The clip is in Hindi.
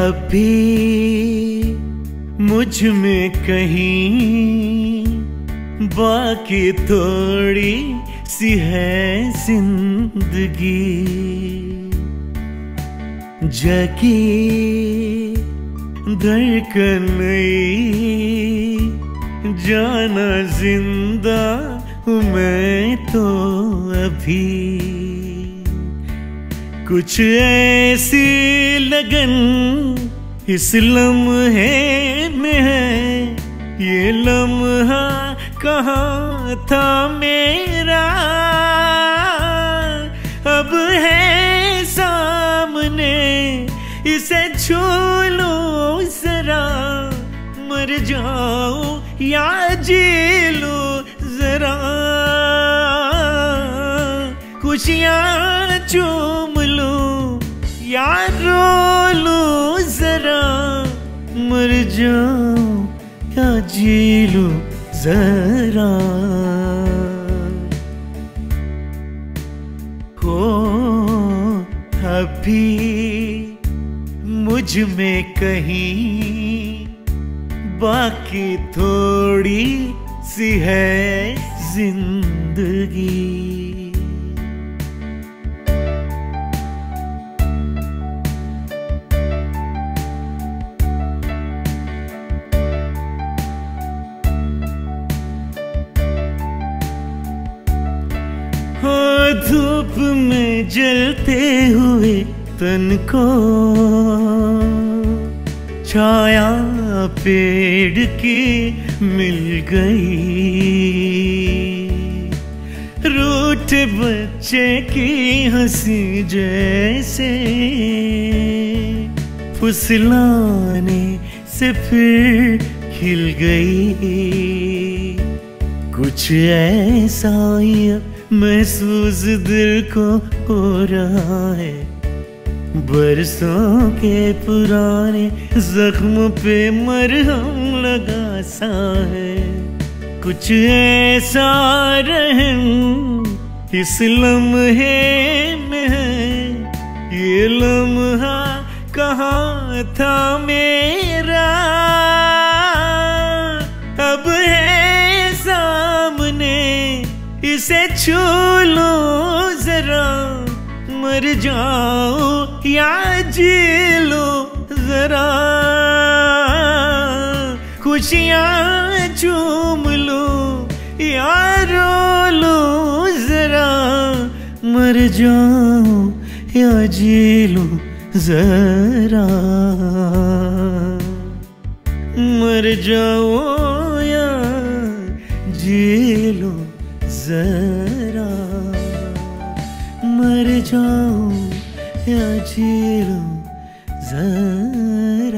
अभी मुझमें कहीं बाकी थोड़ी सी है ज़िंदगी। जगी धड़कन जाना ज़िंदा हूँ मैं तो अभी। कुछ ऐसी लगन इस लम्हे में है। ये लम्हा कहाँ था मेरा? अब है सामने, इसे छू लो जरा। मर जाओ या जी लो जरा। खुशियाँ चूम लो या रो लो जरा मर जाओ या जी लो जरा। हो अभी मुझमें कहीं बाकी थोड़ी सी है ज़िंदगी। धूप में जलते हुए तन को छाया पेड़ की मिल गई। रूठ बच्चे की हँसी जैसे फुसलाने से फिर खिल गई। कुछ ऐसा महसूस दिल को हो रहा है। बरसों के पुराने जख्म पे मरहम लगा सा है। कुछ ऐसा रहन इस लम्हे में है। ये लम्हा कहाँ था मेरा? इसे छू लो जरा। मर जाओ या जी लो जरा। खुशियाँ चूम लो या रो लो जरा। मर जाओ या जी लो जरा। मर जाओ या जी लो। जरा मर जाऊँ या जी लो जरा।